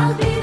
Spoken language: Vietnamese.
I'll be